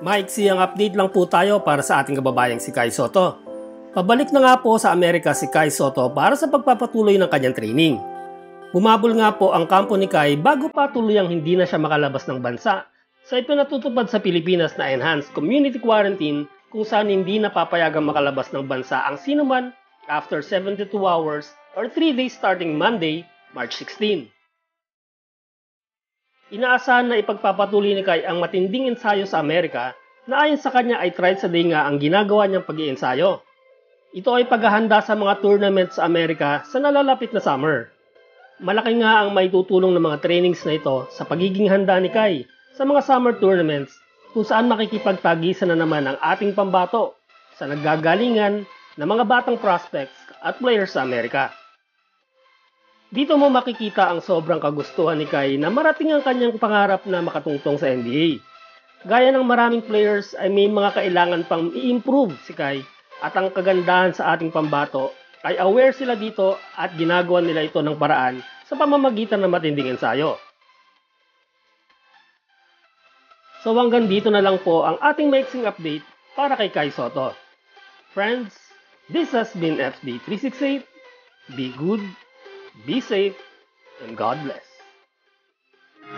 Maiksi ang update lang po tayo para sa ating kababayang si Kai Soto. Pabalik na nga po sa Amerika si Kai Soto para sa pagpapatuloy ng kanyang training. Bumabol nga po ang kampo ni Kai bago pa tuluyang hindi na siya makalabas ng bansa sa ipinatutupad sa Pilipinas na Enhanced Community Quarantine kung saan hindi napapayagang makalabas ng bansa ang sinuman after 72 hours or 3 days starting Monday, March 16. Inaasahan na ipagpapatuloy ni Kai ang matinding ensayo sa Amerika na ayon sa kanya ay tried sa day nga ang ginagawa niyang pag-iensayo. Ito ay paghahanda sa mga tournament sa Amerika sa nalalapit na summer. Malaki nga ang maitutulong ng mga trainings na ito sa pagiging handa ni Kai sa mga summer tournaments kung saan makikipagtagisan na naman ang ating pambato sa naggagalingan ng mga batang prospects at players sa Amerika. Dito mo makikita ang sobrang kagustuhan ni Kai na marating ang kanyang pangarap na makatungtong sa NBA. Gaya ng maraming players ay may mga kailangan pang i-improve si Kai at ang kagandahan sa ating pambato ay aware sila dito at ginagawa nila ito ng paraan sa pamamagitan ng matinding ensayo. So hanggang dito na lang po ang ating mixing update para kay Kai Soto. Friends, this has been FD368. Be good, be safe, and God bless.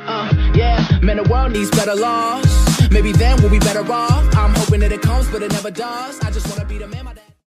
Uh, yeah, man, the world needs better laws. Maybe then we'll be better off. I'm hoping that it comes, but it never does. I just wanna be the man my dad.